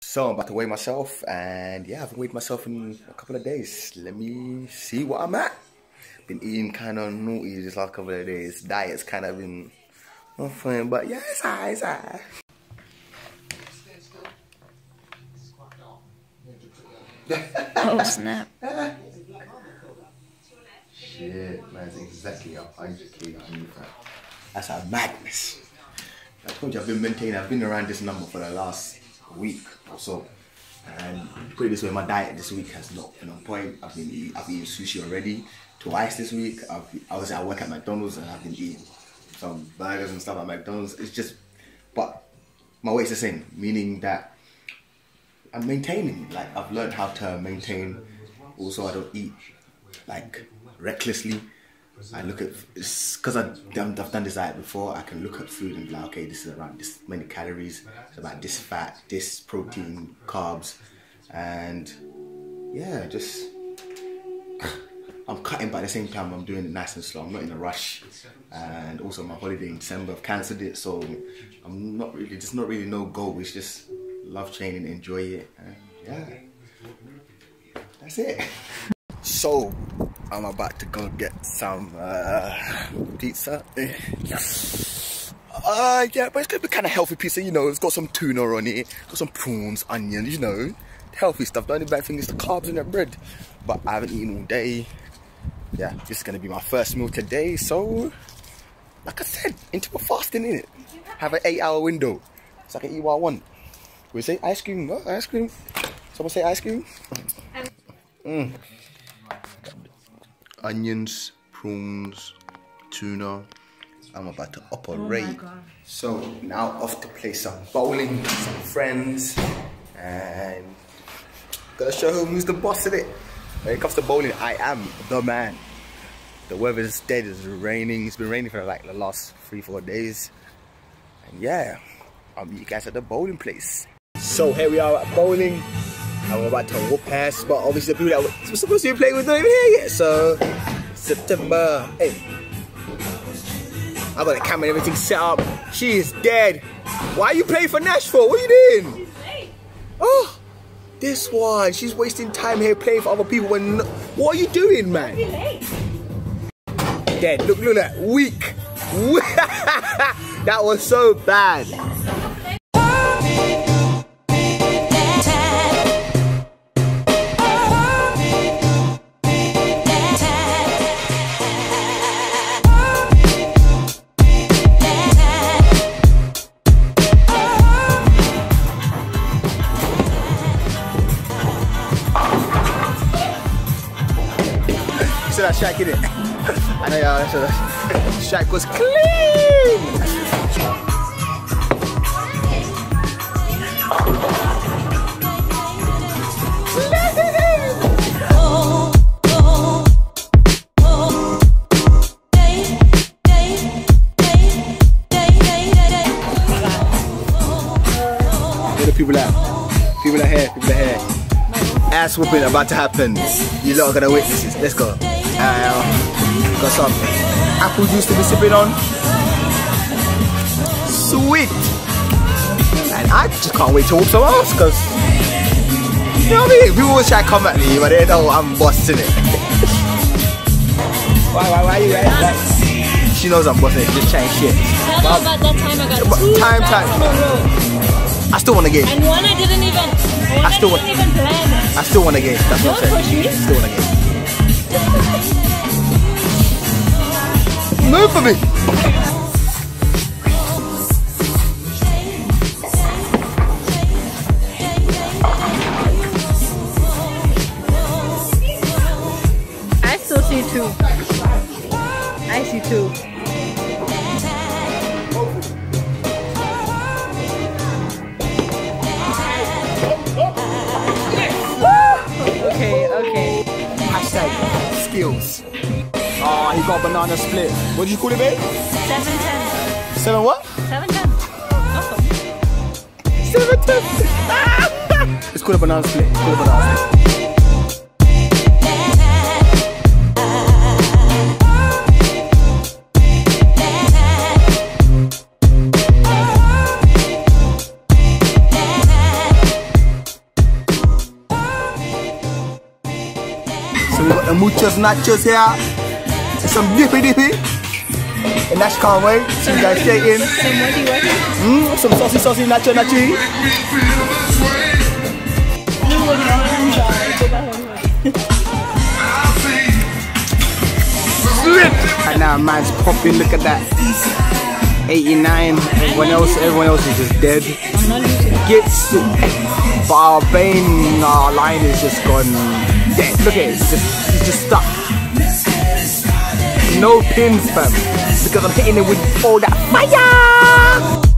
So I'm about to weigh myself, and yeah, I haven't weighed myself in a couple of days. Let me see what I'm at. Been eating kind of naughty this last couple of days. Diet's kind of been not fun, but yeah, it's high, it's high. oh snap. Shit, man, it's exactly a 100 kg. That's a madness. I told you I've been maintaining, I've been around this number for the last week or so. And put it this way, my diet this week has not been on point. I've been eating, I've eaten sushi already twice this week. I've, I was I work at McDonald's and I've been eating some burgers and stuff at McDonald's. It's just, but my weight's the same, meaning that I'm maintaining. Like I've learned how to maintain. Also, I don't eat like recklessly. I look at because I've done, this diet before. I can look at food and be like, okay, this is around this many calories. It's about this fat, this protein, carbs, and yeah, just I'm cutting, but at the same time, I'm doing it nice and slow. I'm not in a rush, and also my holiday in December, I've cancelled it, so I'm not really. There's not really no goal. It's just love training, enjoy it, and yeah, that's it. So I'm about to go get some uh, pizza. Uh, yeah, but it's gonna be kind of healthy pizza, you know. It's got some tuna on it, got some prawns, onions, you know, healthy stuff. The only bad thing is the carbs in that bread. But I haven't eaten all day. Yeah, this is gonna be my first meal today. So, like I said, into a fasting in it. Have an eight-hour window, so I can eat what I want. We say ice cream. What? Ice cream? Someone say ice cream? Mm onions, prawns, tuna. I'm about to operate. Oh so now off to play some bowling with some friends and gotta show who who's the boss of it. When it comes to bowling, I am the man. The weather's dead, it's raining. It's been raining for like the last three, four days. And yeah, I'll meet you guys at the bowling place. So here we are at bowling. I'm about to walk past, but obviously the people that we're supposed to be playing with not even here yet. So September, hey, I got the camera and everything set up. She is dead. Why are you playing for Nashville? What are you doing? Oh, this one. She's wasting time here playing for other people. When what are you doing, man? Dead. Look, look at that. Weak. that was so bad. Shaq was clean! People at? People are here, people are here. Ass whooping about to happen. You lot are gonna witness this. Let's go. Uh, got some apple juice to be sipping on. Sweet! And I just can't wait to whoop some ass because, you know what I mean? People always try to come at me, but they know I'm busting it. why, why, why you right? She knows I'm busting it, just chatting shit. Tell them about that time I got two time, time. I still want to get. And one I didn't even. I, still I didn't even plan. I still want to get. That's Don't what I'm saying. push me. Still want to get. Move for me. What did you call it, babe? 710. 7 what? 710. Awesome. 710. It's called a banana split. It's called a banana split. So we got the muchos nachos here. Some dippy dippy. And that's can't wait. See you guys shaking. Some what do you working? Mm, some saucy saucy nacho nachi. And now man's popping, look at that. 89, everyone else, everyone else is just dead. I'm. Gets but our Bane, our line is just gone dead. Look at it, it's just, it's just stuck. No pins, fam. Because I'm hitting it with all that fire!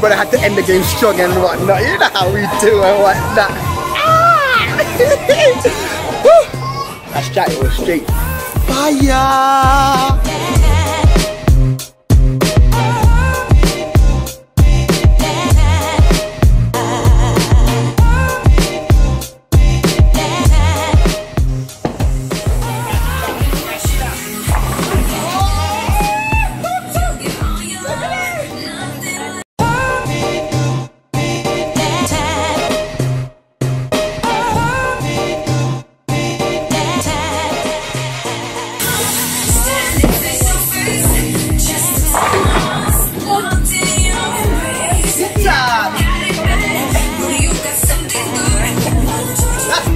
Brother had to end the game strong and whatnot. You know how we do and whatnot. Ah! That shot was straight fire.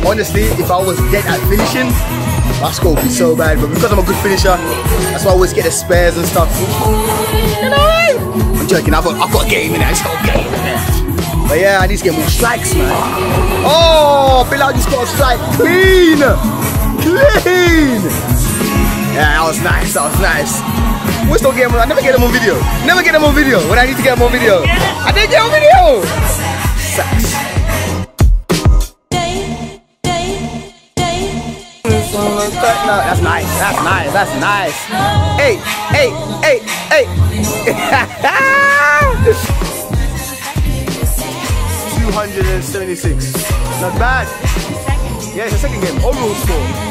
Honestly, if I was dead at finishing, my score would be so bad. But because I'm a good finisher, that's why I always get the spares and stuff. You know? I'm joking. I've got, I've got a game in there, I just got a game in there. But yeah, I need to get more strikes, man. Oh, Bilal just got a strike clean, clean. Yeah, that was nice. That was nice. We still get them. I never get them on video. Never get them on video. When I need to get them on video, I didn't get on video. Sucks. That's nice. That's nice. That's nice. Hey, hey, hey, hey. Two hundred and seventy-six. Not bad. Yeah, it's a second game. Overall score.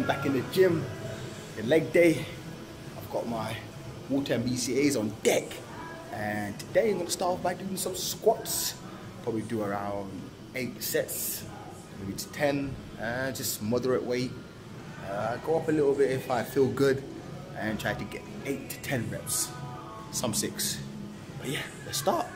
Here I am back in the gym, the leg day. I've got my water and BCAAs on deck. And today I'm gonna start off by doing some squats. Probably do around eight sets, maybe to 10, uh, just moderate weight. Uh, go up a little bit if I feel good and try to get 8 to 10 reps. Some 6. But yeah, let's start.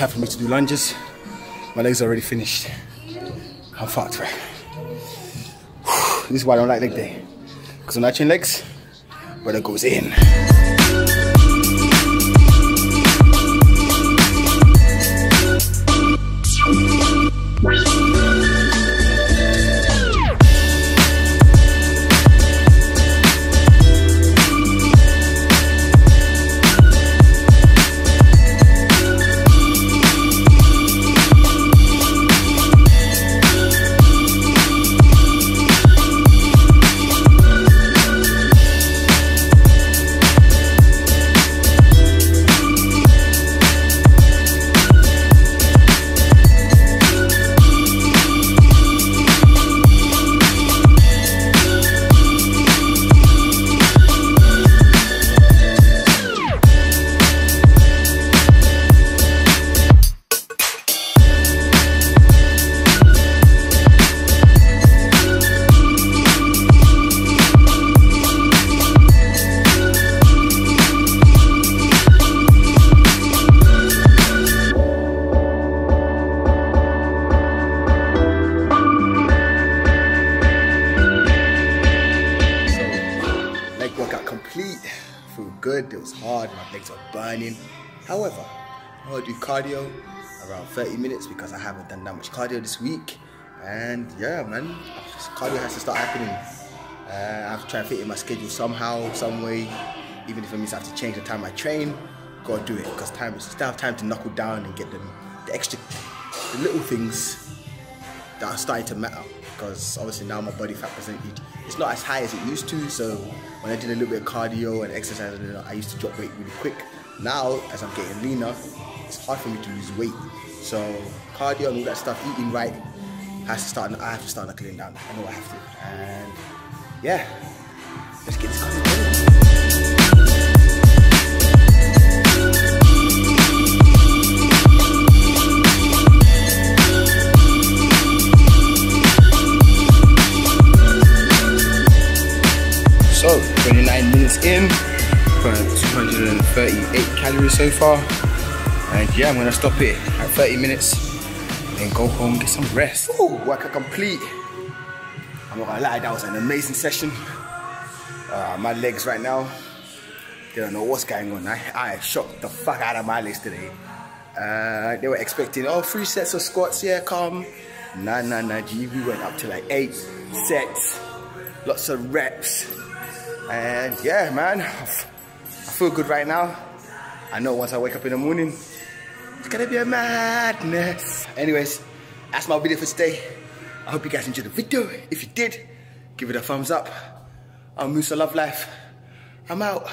Time for me to do lunges. My legs are already finished. I'm fucked, right? This is why I don't like leg day. Because when I train legs, brother goes in. It was hard. My legs are burning. However, I'm gonna do cardio around 30 minutes because I haven't done that much cardio this week. And yeah, man, cardio has to start happening. Uh, I have to fit in my schedule somehow, some way. Even if it means I have to change the time I train, gotta do it because time is still have time to knuckle down and get the, the extra, the little things that are starting to matter because obviously now my body fat percentage it's not as high as it used to. So when I did a little bit of cardio and exercise I used to drop weight really quick. Now as I'm getting leaner it's hard for me to lose weight. So cardio and all that stuff eating right has to start I have to start knuckling down. I know I have to. And yeah let's get this 238 calories so far. And yeah, I'm gonna stop it at 30 minutes and go home, get some rest. Oh, Ooh, workout complete. I'm not gonna lie, that was an amazing session. Uh, my legs right now, they don't know what's going on. I, I shocked the fuck out of my legs today. Uh, they were expecting, oh, three sets of squats, yeah, come. Nah, nah, nah, G, we went up to like eight sets, lots of reps. And yeah, man, feel good right now. I know once I wake up in the morning, it's gonna be a madness. Anyways, that's my video for today. I hope you guys enjoyed the video. If you did, give it a thumbs up. I'm Musa Love Life. I'm out.